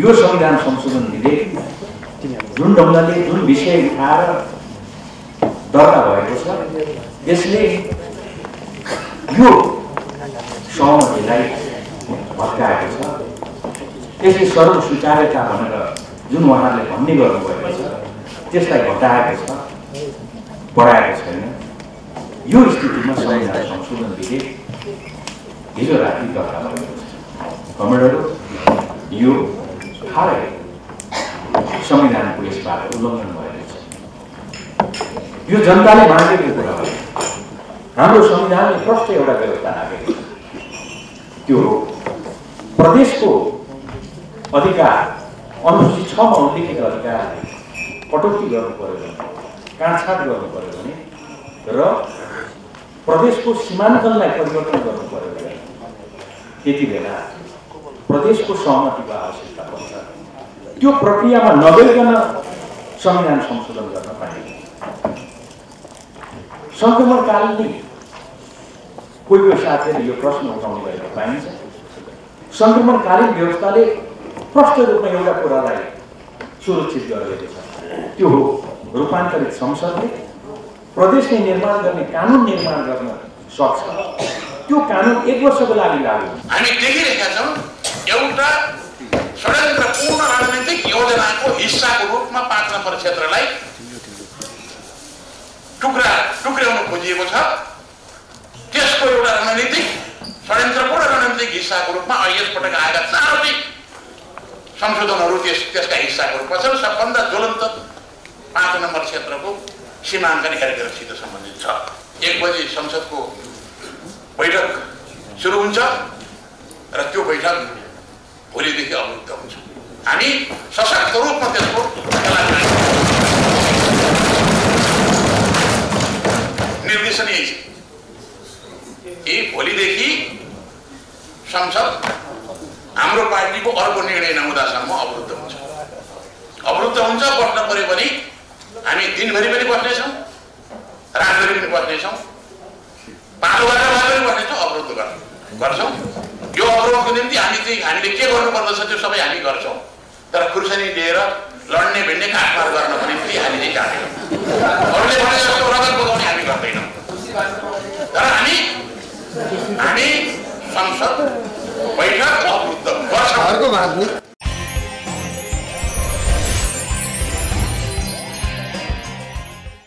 यो संविधान संशोधन जुन ढङ्गले जुन विषय उठाएर दर्ता भएको छ यसले यो सहमतिलाई भत्काएको छ। यसले सर्व स्वीकार्यता भनेर जुन उहाँहरूले भन्ने गर्नुभएको छ त्यसलाई घटाएको छ बढाएको छैन। यो स्थितिमा संविधान संशोधन विधेयक हिजो राति दर्ता भएको छ। कमेडहरू यो हालै संविधानको यसबाट उल्लङ्घन भएको छ यो जनताले मागेको कुरा हो हाम्रो संविधानले प्रष्ट एउटा व्यवस्था राखेको छ त्यो प्रदेशको अधिकार अनुसूचित छमा उल्लेखित अधिकार कटौती गर्नु पर्यो भने काँडछाँट गर्नु पर्यो भने र प्रदेशको सीमाङ्कनलाई परिवर्तन गर्नु पर्यो भने त्यति बेला प्रदेशको सहमतिको आवश्यकता पर्छ त्यो प्रक्रियामा नगइकन संविधान संशोधन गर्न पाइन्छ सङ्क्रमणकालले कोही कोही साथीहरूले यो प्रश्न उठाउनु भएको पाइन्छ। सङ्क्रमणकालीन व्यवस्थाले प्रष्ट रूपमा एउटा कुरालाई सुरक्षित गरिएको छ। त्यो हो रूपान्तरित संसदले प्रदेशले निर्माण गर्ने कानुन निर्माण गर्न सक्छ। त्यो कानुन एक वर्षको लागि लागु हामी देखिरहेका छौँ एउटा षड्यन्त्रपूर्ण राजनैतिक योजनाको हिस्साको रूपमा पाँच नम्बर क्षेत्रलाई टुक्रा टुक्र्याउनु खोजिएको छ। त्यसको एउटा रणनीतिक षड्यन्त्रपूर्ण रणनीतिक हिस्साको रूपमा यसपटक आएका चारवटै संशोधनहरू त्यस त्यसका हिस्साको रूपमा छन्। सबभन्दा ज्वलन्त पाँच नम्बर क्षेत्रको सीमाङ्कन हेरफेरसित सम्बन्धित छ। एक बजी संसदको बैठक सुरु हुन्छ र त्यो बैठक भोलिदेखि अवरुद्ध हुन्छ। हामी सशक्त रूपमा त्यसको निर्देशन यही छ यी भोलिदेखि संसद हाम्रो पार्टीको अर्को निर्णय नहुँदासम्म अवरुद्ध हुन्छ। अवरुद्ध हुन्छ बस्न पऱ्यो भने हामी दिनभरि पनि बस्नेछौँ रातभरि पनि बस्नेछौँ पालो गरेर पनि बस्नेछौँ अवरुद्ध गर्छौँ। यो अवरोधको निम्ति हामी चाहिँ हामीले के गर्नुपर्दछ त्यो सबै हामी गर्छौँ। तर खुर्सानी लिएर लड्ने भिड्ने काठमार गर्नको निम्ति हामीले जाँदैनौँ अरूले भने जस्तो रगत बगाउने हामी गर्दैनौँ तर हामी हामी